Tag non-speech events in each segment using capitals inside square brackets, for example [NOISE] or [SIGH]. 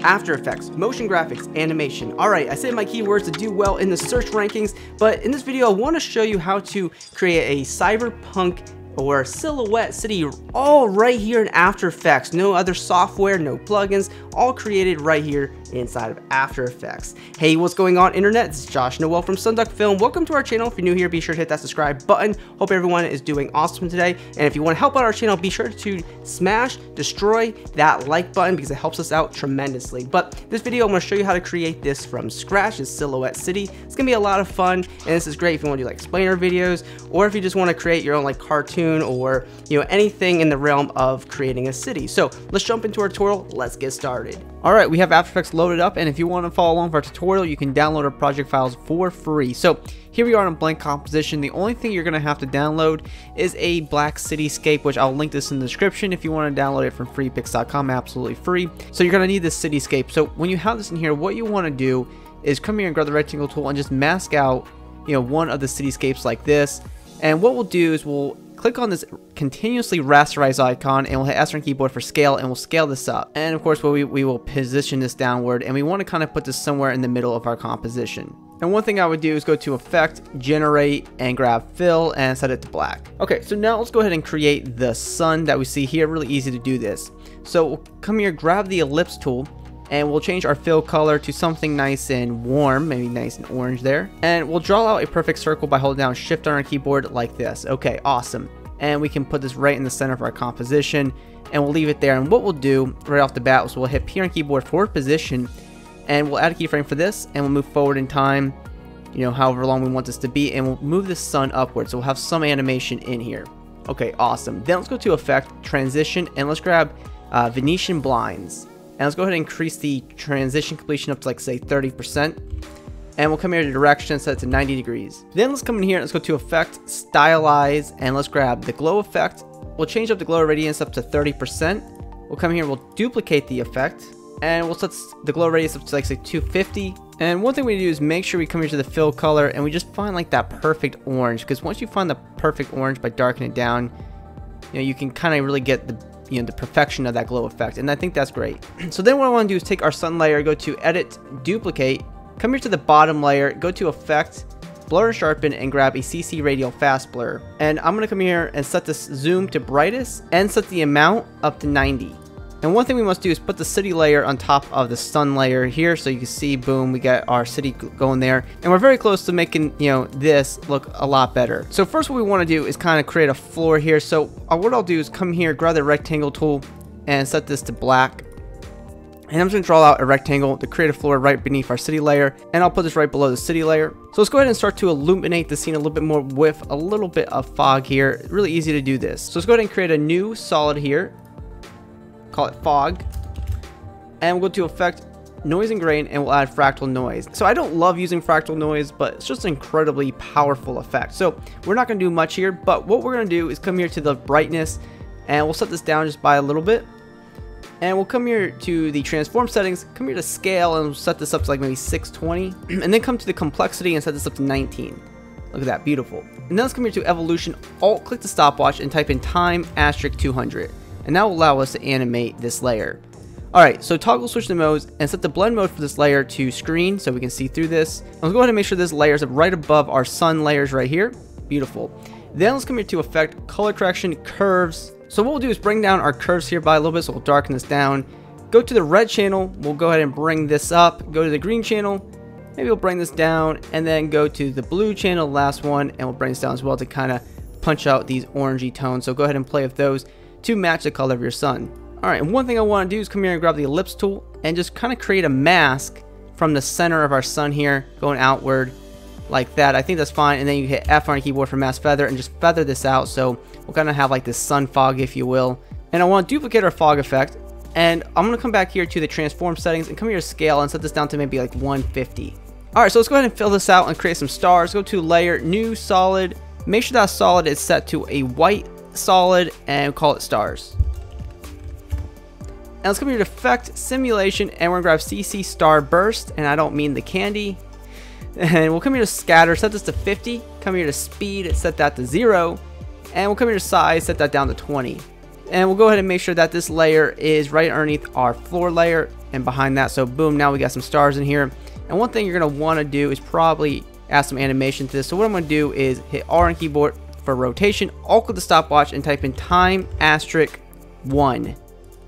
After Effects, motion graphics, animation. Alright, I said my keywords to do well in the search rankings, but in this video I want to show you how to create a cyberpunk or Silhouette City all right here in After Effects. No other software, no plugins, all created right here inside of After Effects. Hey, what's going on internet? This is Josh Noel from Sonduck Film. Welcome to our channel. If you're new here, be sure to hit that subscribe button. Hope everyone is doing awesome today. And if you want to help out our channel, be sure to smash, destroy that like button because it helps us out tremendously. But this video, I'm going to show you how to create this from scratch, this Silhouette City. It's going to be a lot of fun. And this is great if you want to do like explainer videos or if you just want to create your own like cartoon or, you know, anything in the realm of creating a city. So let's jump into our tutorial. Let's get started. Alright, we have After Effects loaded up, and if you want to follow along for our tutorial, you can download our project files for free. So, here we are in blank composition. The only thing you're going to have to download is a black cityscape, which I'll link this in the description if you want to download it from freepik.com, absolutely free. So you're going to need this cityscape. So when you have this in here, what you want to do is come here and grab the rectangle tool and just mask out, you know, one of the cityscapes like this. And what we'll do is we'll click on this continuously rasterize icon and we'll hit S on keyboard for scale and we'll scale this up. And of course we, we will position this downward and we want to kind of put this somewhere in the middle of our composition. And one thing I would do is go to effect, generate, and grab fill and set it to black. Okay, so now let's go ahead and create the sun that we see here. Really easy to do this. So come here, grab the ellipse tool, and we'll change our fill color to something nice and warm, maybe nice and orange there. And we'll draw out a perfect circle by holding down shift on our keyboard like this. Okay, awesome. And we can put this right in the center of our composition and we'll leave it there. And what we'll do right off the bat is we'll hit P on keyboard for position and we'll add a keyframe for this and we'll move forward in time, you know, however long we want this to be. And we'll move the sun upward. So we'll have some animation in here. Okay, awesome. Then let's go to effect, transition, and let's grab uh, Venetian blinds. And let's go ahead and increase the transition completion up to like say 30%. And we'll come here to direction, set it to 90 degrees. Then let's come in here, and let's go to effect, stylize, and let's grab the glow effect. We'll change up the glow radius up to 30%. We'll come here, we'll duplicate the effect. And we'll set the glow radius up to like say 250. And one thing we do is make sure we come here to the fill color and we just find like that perfect orange. Because once you find the perfect orange by darkening it down, you know, you can kind of really get the you know the perfection of that glow effect and I think that's great. [CLEARS THROAT] So then what I want to do is take our sun layer go to edit duplicate come here to the bottom layer go to effect blur and sharpen and grab a CC radial fast blur. And I'm gonna come here and set this zoom to brightest and set the amount up to 90 and one thing we must do is put the city layer on top of the sun layer here so you can see, boom, we got our city going there. And we're very close to making, you know, this look a lot better. So first what we want to do is kind of create a floor here. So uh, what I'll do is come here, grab the rectangle tool and set this to black. And I'm just to draw out a rectangle to create a floor right beneath our city layer. And I'll put this right below the city layer. So let's go ahead and start to illuminate the scene a little bit more with a little bit of fog here. Really easy to do this. So let's go ahead and create a new solid here call it fog. And we'll go to effect noise and grain and we'll add fractal noise. So I don't love using fractal noise, but it's just an incredibly powerful effect. So we're not gonna do much here, but what we're gonna do is come here to the brightness and we'll set this down just by a little bit. And we'll come here to the transform settings, come here to scale and we'll set this up to like maybe 620. [CLEARS THROAT] and then come to the complexity and set this up to 19. Look at that, beautiful. And then let's come here to evolution, alt click the stopwatch and type in time asterisk 200 and that will allow us to animate this layer. Alright, so toggle switch the modes and set the blend mode for this layer to screen so we can see through this. Let's go ahead and make sure this layer is right above our sun layers right here. Beautiful. Then let's come here to effect, color correction, curves. So what we'll do is bring down our curves here by a little bit, so we'll darken this down. Go to the red channel, we'll go ahead and bring this up. Go to the green channel, maybe we'll bring this down, and then go to the blue channel, last one, and we'll bring this down as well to kind of punch out these orangey tones. So go ahead and play with those to match the color of your sun. Alright, and one thing I want to do is come here and grab the ellipse tool and just kind of create a mask from the center of our sun here going outward like that. I think that's fine. And then you hit F on your keyboard for mask feather and just feather this out. So we'll kind of have like this sun fog, if you will. And I want to duplicate our fog effect. And I'm going to come back here to the transform settings and come here to scale and set this down to maybe like 150. Alright, so let's go ahead and fill this out and create some stars. Go to layer, new solid. Make sure that solid is set to a white solid, and call it stars. Now let's come here to effect simulation and we're gonna grab CC star burst and I don't mean the candy. And we'll come here to scatter, set this to 50. Come here to speed, set that to zero. And we'll come here to size, set that down to 20. And we'll go ahead and make sure that this layer is right underneath our floor layer. And behind that. So boom, now we got some stars in here. And one thing you're want to do is probably add some animation to this. So what I'm to do is hit R on keyboard for rotation, alt click the stopwatch and type in time asterisk 1.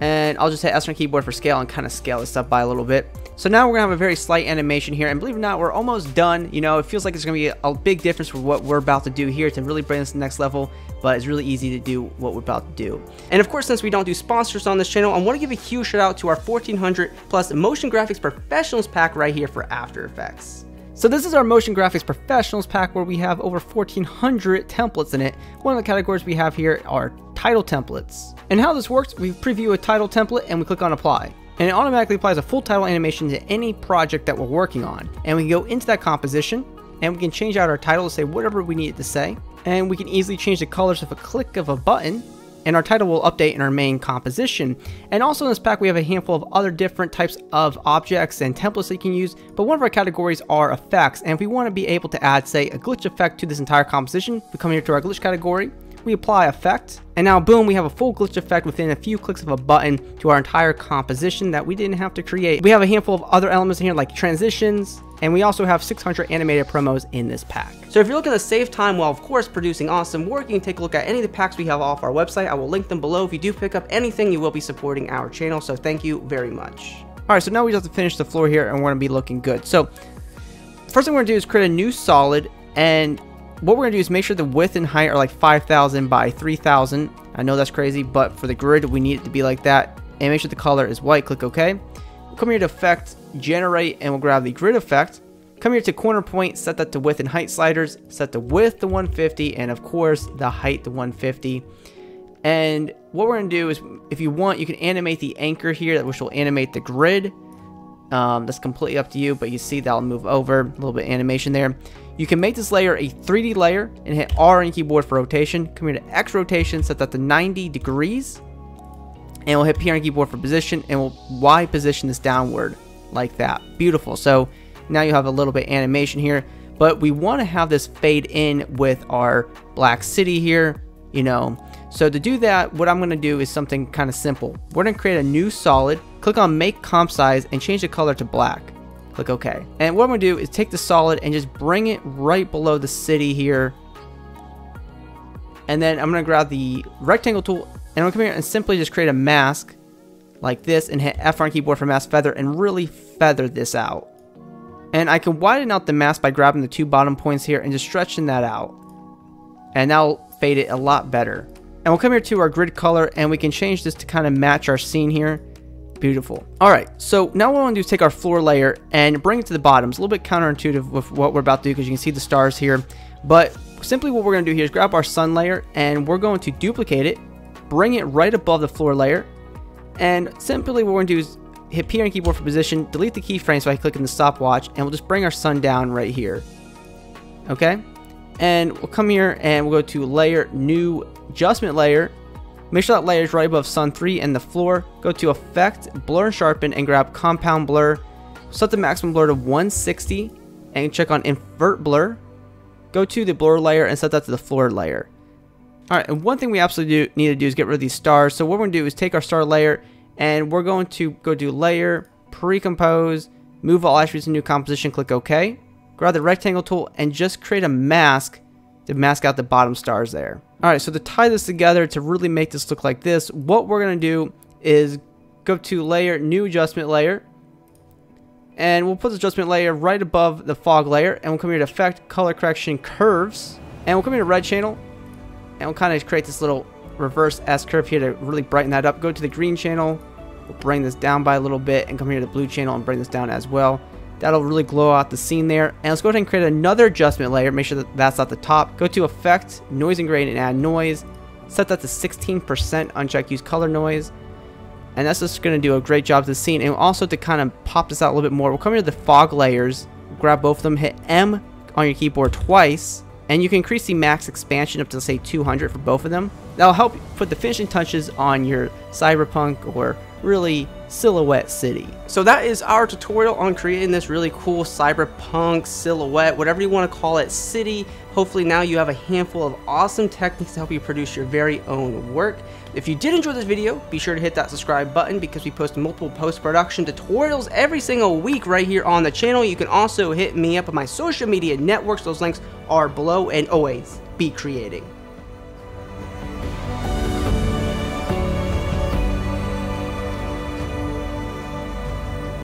And I'll just hit S on keyboard for scale and kind of scale this up by a little bit. So now we're to have a very slight animation here. And believe it or not, we're almost done. You know, it feels like it's to be a, big difference for what we're about to do here to really bring this to the next level. But it's really easy to do what we're about to do. And of course, since we don't do sponsors on this channel, I want to give a huge shout out to our 1400 plus motion graphics professionals pack right here for After Effects. So this is our Motion Graphics Professionals pack where we have over 1400 templates in it. One of the categories we have here are title templates. And how this works, we preview a title template and we click on apply and it automatically applies a full title animation to any project that we're working on. And we can go into that composition and we can change out our title to say whatever we need it to say. And we can easily change the colors with a click of a button and our title will update in our main composition. And also in this pack we have a handful of other different types of objects and templates that you can use, but one of our categories are effects, and if we want to be able to add say a glitch effect to this entire composition, we come here to our glitch category, we apply effect, and now boom, we have a full glitch effect within a few clicks of a button to our entire composition that we didn't have to create. We have a handful of other elements in here like transitions, and we also have 600 animated promos in this pack. So if you're looking to save time while of course producing awesome work, you can take a look at any of the packs we have off our website. I will link them below. If you do pick up anything, you will be supporting our channel, so thank you very much. Alright, so now we just have to finish the floor here and we're to be looking good. So first thing we're to do is create a new solid and what we're going to do is make sure the width and height are like 5,000 by 3,000. I know that's crazy, but for the grid, we need it to be like that. And make sure the color is white. Click OK. come here to Effect, Generate, and we'll grab the Grid Effect. Come here to Corner Point, set that to Width and Height sliders. Set the width to 150, and of course, the height to 150. And what we're going to do is, if you want, you can animate the anchor here, which will animate the grid. Um, that's completely up to you, but you see that'll move over, a little bit animation there. You can make this layer a 3D layer and hit R on keyboard for rotation. Come here to X rotation, set that to 90 degrees. And we'll hit P on keyboard for position, and we'll Y position this downward like that. Beautiful. So now you have a little bit animation here, but we want to have this fade in with our black city here, you know. So to do that, what I'm going to do is something kind of simple. We're going to create a new solid, click on make comp size, and change the color to black. Click OK. And what I'm going to do is take the solid and just bring it right below the city here. And then I'm going to grab the rectangle tool and I'm going to come here and simply just create a mask like this and hit F on keyboard for mask feather and really feather this out. And I can widen out the mask by grabbing the two bottom points here and just stretching that out. And that'll fade it a lot better. And we'll come here to our grid color and we can change this to kind of match our scene here. Beautiful. All right, so now what I want to do is take our floor layer and bring it to the bottom. It's a little bit counterintuitive with what we're about to do because you can see the stars here. But simply what we're going to do here is grab our sun layer and we're going to duplicate it, bring it right above the floor layer. And simply what we're going to do is hit P on keyboard for position, delete the keyframe so I click in the stopwatch, and we'll just bring our sun down right here. Okay? And we'll come here and we'll go to layer, new adjustment layer, Make sure that layer is right above Sun 3 and the floor. Go to Effect, Blur and Sharpen, and grab Compound Blur. Set the maximum blur to 160 and check on Invert Blur. Go to the blur layer and set that to the floor layer. Alright, and one thing we absolutely do, need to do is get rid of these stars. So what we're going to do is take our star layer and we're going to go do Layer, Pre-Compose, Move all attributes to new composition, click OK. Grab the rectangle tool and just create a mask to mask out the bottom stars there. Alright, so to tie this together to really make this look like this, what we're going to do is go to layer, new adjustment layer, and we'll put the adjustment layer right above the fog layer, and we'll come here to effect, color correction, curves, and we'll come here to red channel, and we'll kind of create this little reverse S curve here to really brighten that up. Go to the green channel, we'll bring this down by a little bit, and come here to the blue channel and bring this down as well. That'll really glow out the scene there. And let's go ahead and create another adjustment layer. Make sure that that's at the top. Go to Effect, Noise and Grain, and add noise. Set that to 16%, uncheck use color noise. And that's just going to do a great job to the scene. And also to kind of pop this out a little bit more, we'll come here to the fog layers, grab both of them, hit M on your keyboard twice, and you can increase the mask expansion up to say 200 for both of them. That'll help put the finishing touches on your cyberpunk or really silhouette city. So that is our tutorial on creating this really cool cyberpunk silhouette, whatever you want to call it, city. Hopefully now you have a handful of awesome techniques to help you produce your very own work. If you did enjoy this video, be sure to hit that subscribe button because we post multiple post-production tutorials every single week right here on the channel. You can also hit me up on my social media networks. Those links are below and always be creating.